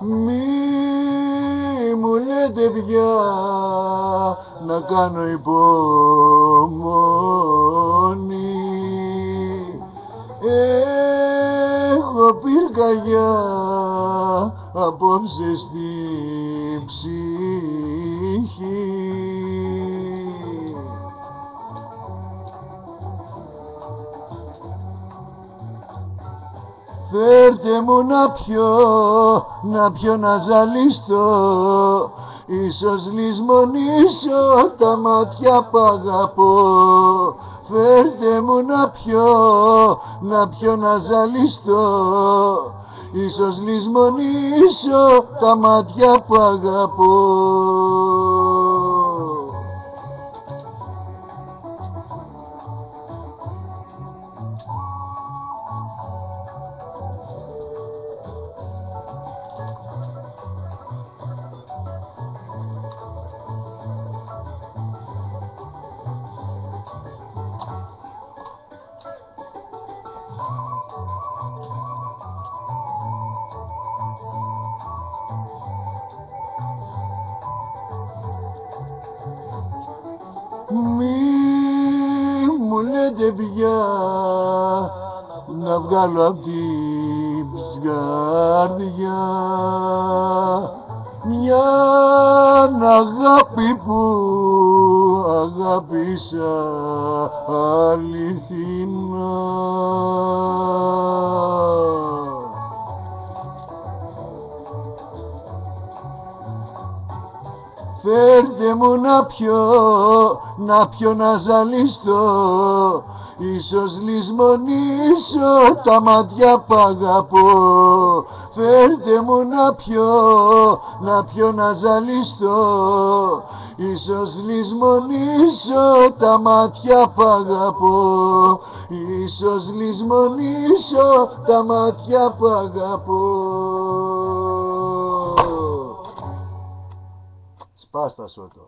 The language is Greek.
Μη μου λέτε πια να κάνω υπομονή. Έχω πυρκαγιά απόψε στη ψυχή Φέρτε μου να πιω, να πιω να ζαλίστω Ίσως λησμονήσω τα μάτια που αγαπώ. Φέρτε μου να πιω, να πιω να ζαλίστω Ίσως λησμονήσω τα μάτια που αγαπώ Μη μου λέτε πια να βγάλω απ' την καρδιά μια αγάπη που αγάπησα αληθινά. Φέρτε μου να πιω, να πιω να ζαλίστω Ίσως λησμονήσω τα μάτια που αγαπώ. Φέρτε μου να πιω, να πιω να ζαλίστω Ίσως λησμονήσω τα μάτια που αγαπώ. Ίσως λησμονήσω τα μάτια που αγαπώ پاس تاسو ته